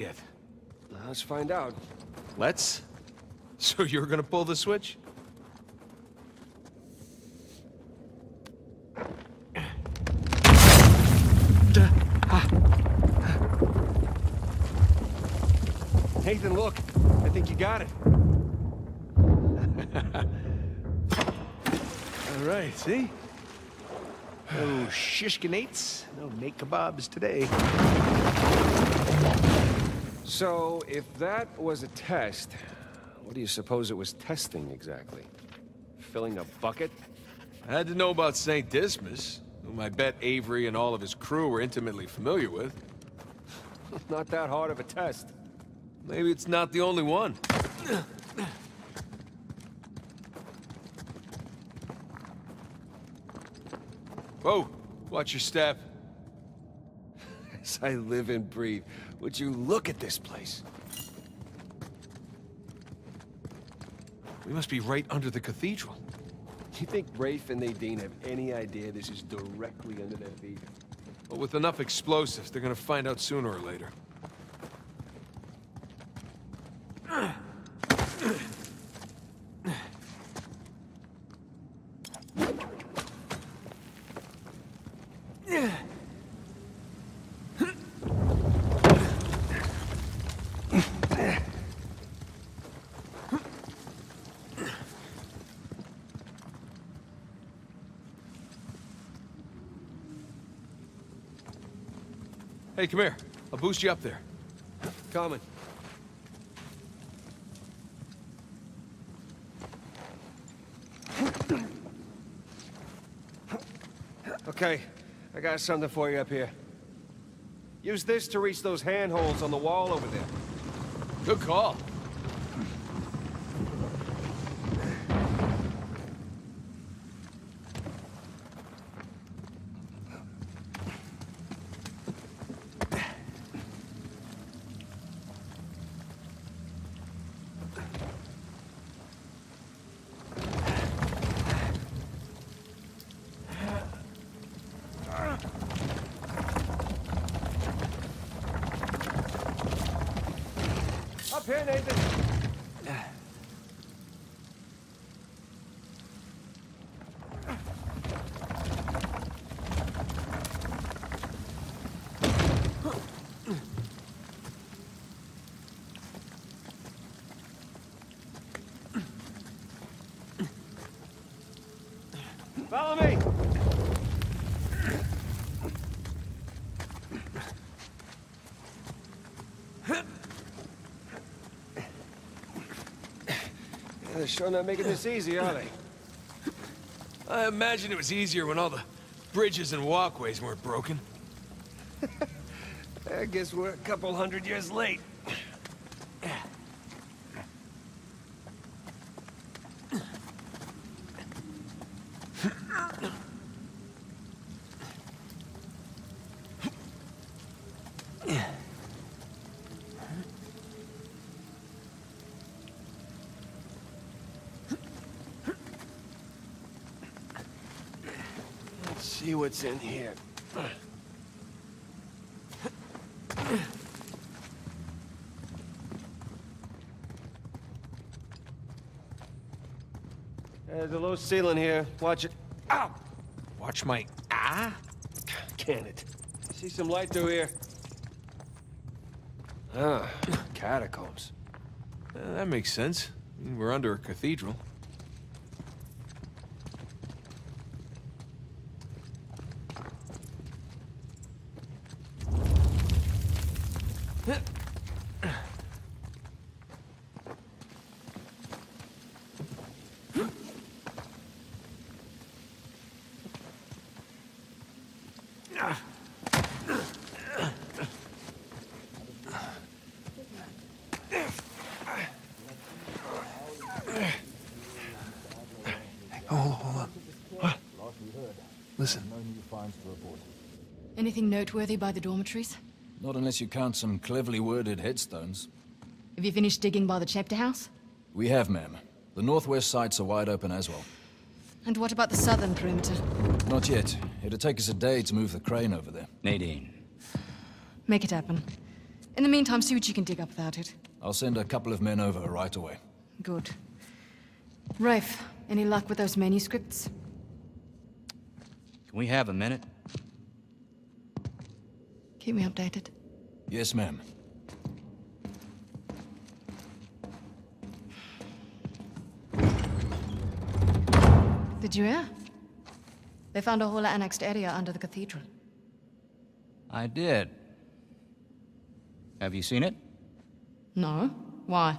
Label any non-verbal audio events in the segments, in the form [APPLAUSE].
Yet. Let's find out. Let's? [LAUGHS] So you're gonna pull the switch? Nathan, look. I think you got it. [LAUGHS] All right, see? No shishkinates, no Nate kebabs today. So, if that was a test, what do you suppose it was testing exactly? Filling a bucket? I had to know about St. Dismas, whom I bet Avery and all of his crew were intimately familiar with. [LAUGHS] Not that hard of a test. Maybe it's not the only one. Whoa, watch your step. [LAUGHS] As I live and breathe, would you look at this place? We must be right under the cathedral. You think Rafe and Nadine have any idea this is directly under their feet? But with enough explosives, they're gonna find out sooner or later. Hey, come here. I'll boost you up there. Coming. Okay, I got something for you up here. Use this to reach those handholds on the wall over there. Good call. Up here, Nathan! Follow me! They're sure not making this easy, are they? I imagine it was easier when all the bridges and walkways weren't broken. [LAUGHS] I guess we're a couple hundred years late. Let's see what's in here. There's a low ceiling here. Watch it. Ow! Watch my ah. Can it? See some light through here. Ah, catacombs. Uh, that makes sense. We're under a cathedral. Hold on, hold on. What? Listen. Anything noteworthy by the dormitories? Not unless you count some cleverly worded headstones. Have you finished digging by the chapter house? We have, ma'am. The northwest sites are wide open as well. And what about the southern perimeter? Not yet. It'll take us a day to move the crane over there. Nadine, Make it happen. In the meantime, see what you can dig up without it. I'll send a couple of men over right away. Good. Rafe, any luck with those manuscripts? Can we have a minute? Keep me updated. Yes, ma'am. Did you hear? They found a whole annexed area under the cathedral. I did. Have you seen it? No? Why?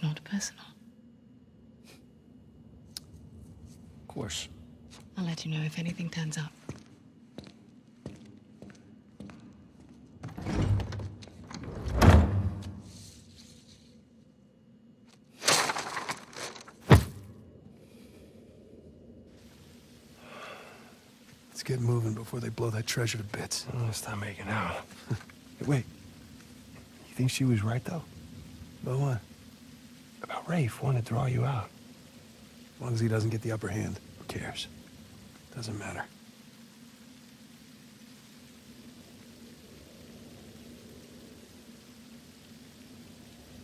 It's not personal. Of course. I'll let you know if anything turns up. Let's get moving before they blow that treasure to bits. Oh, stop making out. [LAUGHS] Hey, wait. You think she was right, though? About what? About Rafe wanting to draw you out. As long as he doesn't get the upper hand, who cares? Doesn't matter.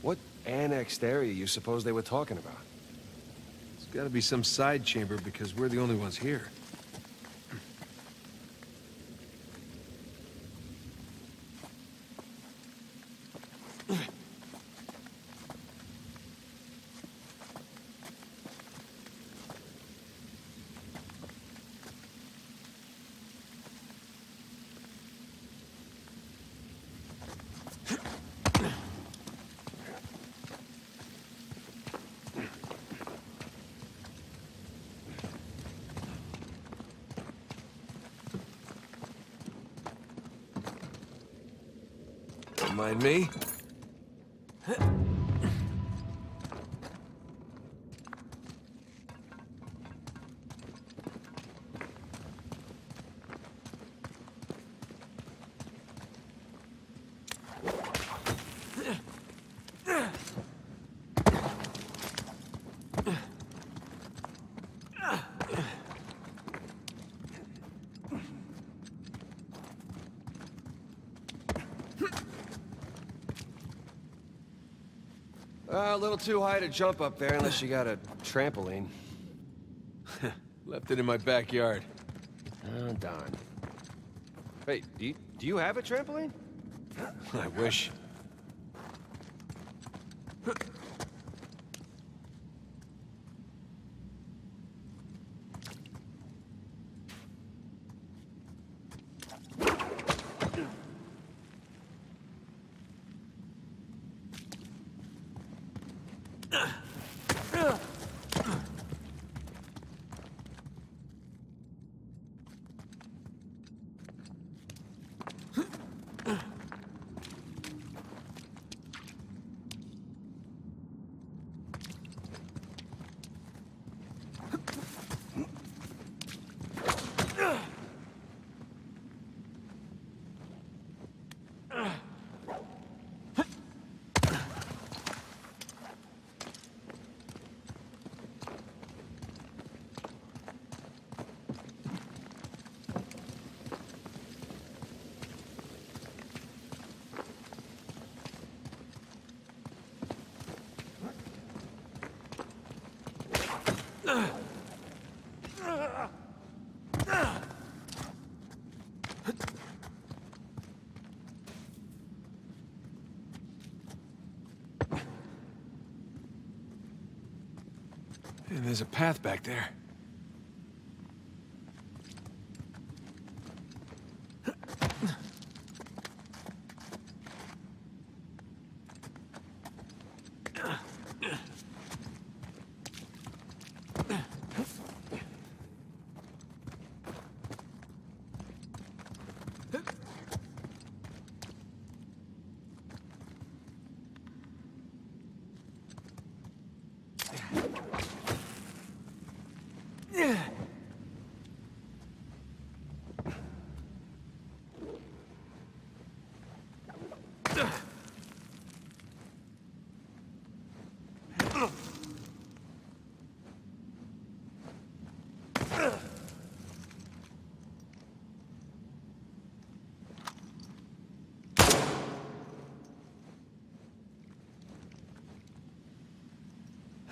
What annexed area you suppose they were talking about? It's gotta be some side chamber because we're the only ones here. Mind me. Uh, a little too high to jump up there unless you got a trampoline. [LAUGHS] Left it in my backyard. Oh, darn. Wait, do you, do you have a trampoline? [LAUGHS] I wish. And there's a path back there.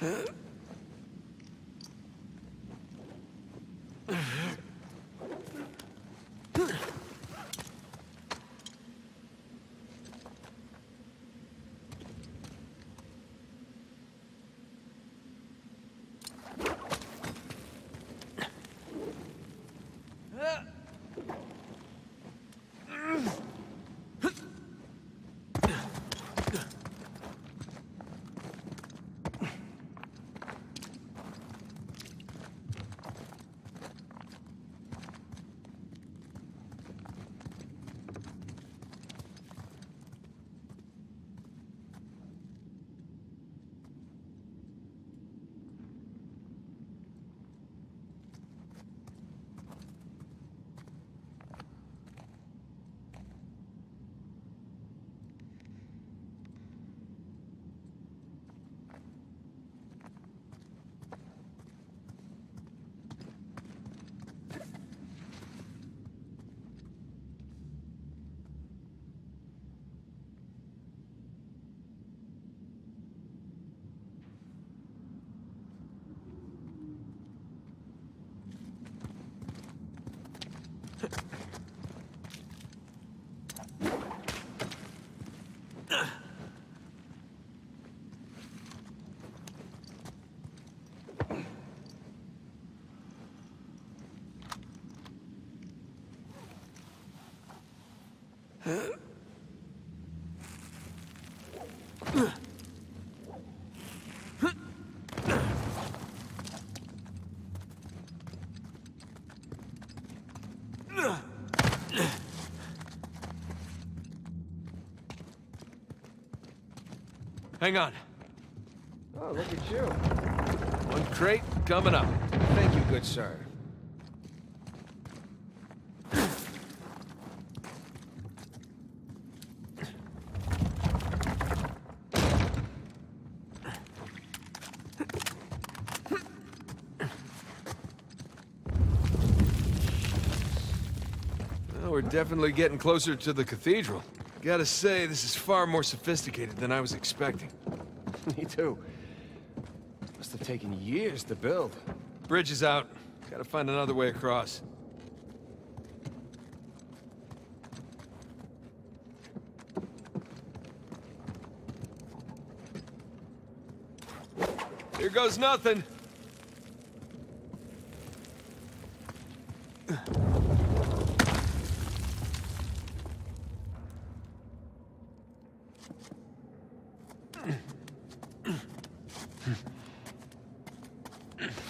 Huh? Hang on. Oh, look at you. One crate coming up. Thank you, good sir. Well, we're definitely getting closer to the cathedral. Gotta say, this is far more sophisticated than I was expecting. [LAUGHS] Me too. Must have taken years to build. Bridge is out. Gotta find another way across. Here goes nothing.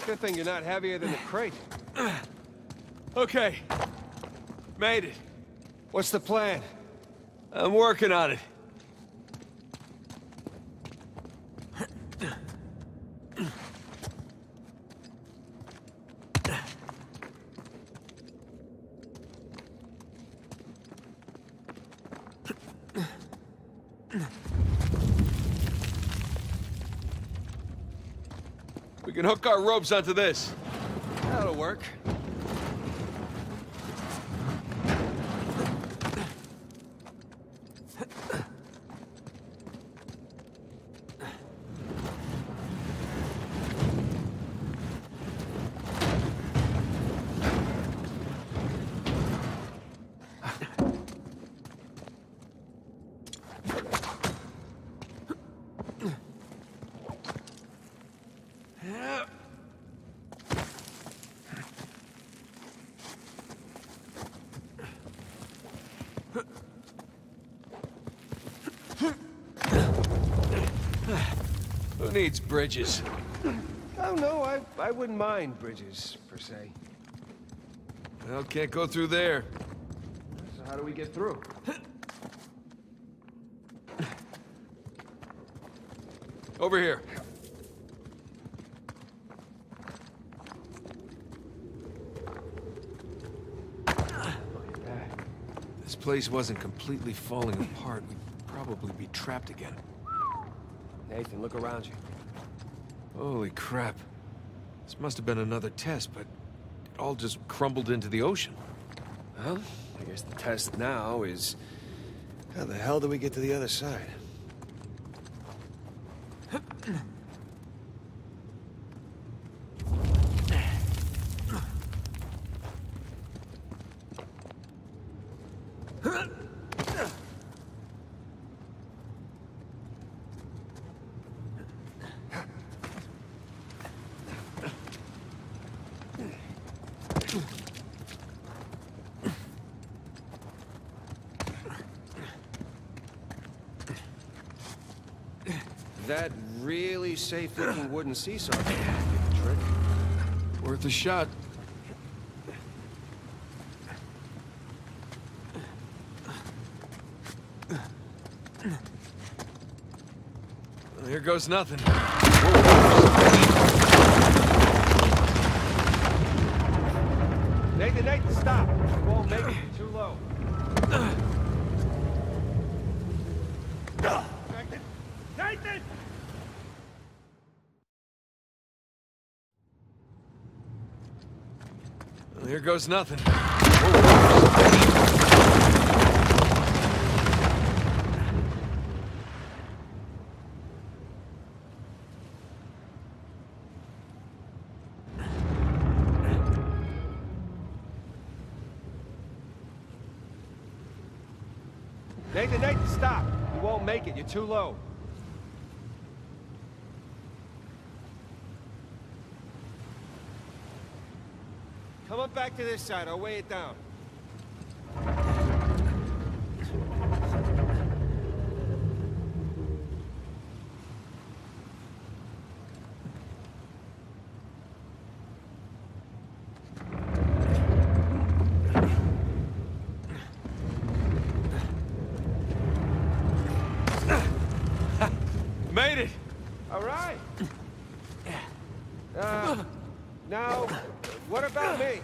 Good thing you're not heavier than the crate. [CLEARS THROAT] Okay. Made it. What's the plan? I'm working on it. We can hook our ropes onto this. That'll work. Needs bridges? Oh, no, I, I wouldn't mind bridges, per se. Well, can't go through there. So how do we get through? Over here. This place wasn't completely falling apart. We'd probably be trapped again. Nathan, look around you. Holy crap. This must have been another test, but it all just crumbled into the ocean. Well, I guess the test now is... How the hell do we get to the other side? [CLEARS THROAT] That really safe-looking wooden seesaw be the trick. Worth a shot. Well, here goes nothing. Nathan, Nathan, stop! You won't make it. You're too low. Nathan! Nathan! Well, here goes nothing. Nathan, Nathan, stop! You won't make it. You're too low. Come up back to this side. I'll weigh it down. Made it! All right. Uh, now, what about me?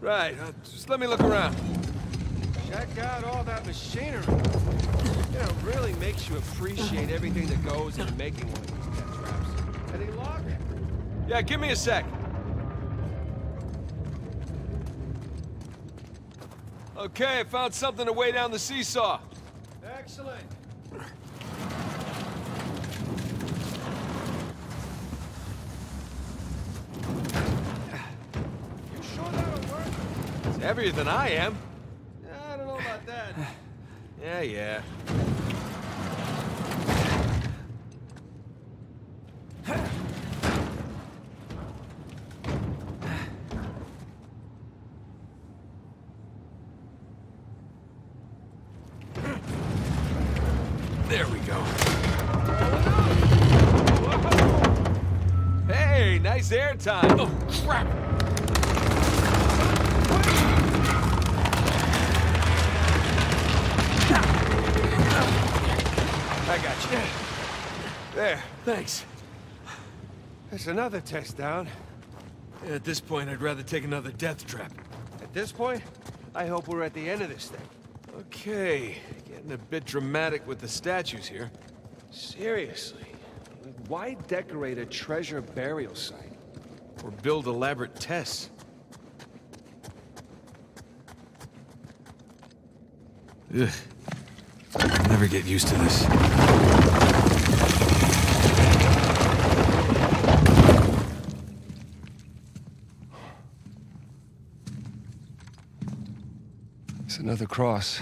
Right, uh, just let me look around. Check out all that machinery. You know, it really makes you appreciate everything that goes into making one of these death traps. Any luck? Yeah, give me a sec. Okay, I found something to weigh down the seesaw. Excellent. You sure that'll work? Heavier than I am. I don't know about that. [SIGHS] Yeah, yeah. Thanks. There's another test down. At this point, I'd rather take another death trap. At this point, I hope we're at the end of this thing. Okay, getting a bit dramatic with the statues here. Seriously. Why decorate a treasure burial site? Or build elaborate tests. Ugh. I'll never get used to this. It's another cross.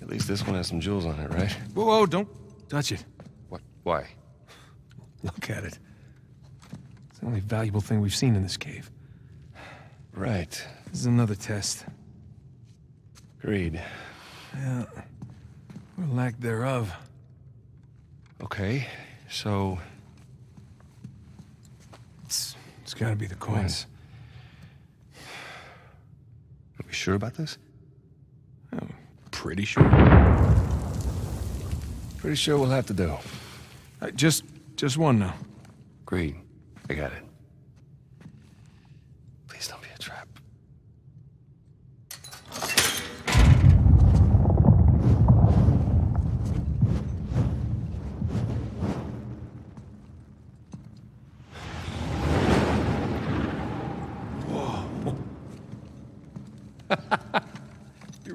At least this one has some jewels on it, right? Whoa, whoa, don't touch it. What? Why? Look at it. It's the only valuable thing we've seen in this cave. Right. This is another test. Agreed. Yeah. Or lack thereof. Okay, so It's, it's gotta be the coins. are we sure about this? I'm Pretty sure. Pretty sure we'll have to do. Uh, just, just one now. Great. I got it. Please don't be a trap.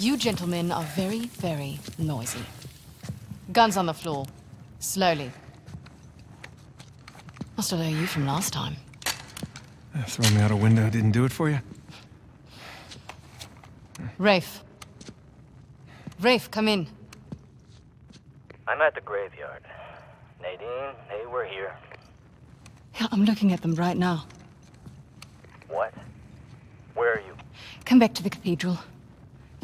You gentlemen are very, very noisy. Guns on the floor. Slowly. Must have known you from last time. Uh, Throw me out a window didn't do it for you? Rafe. Rafe, come in. I'm at the graveyard. Nadine, they we're here. Yeah, I'm looking at them right now. What? Where are you? Come back to the cathedral.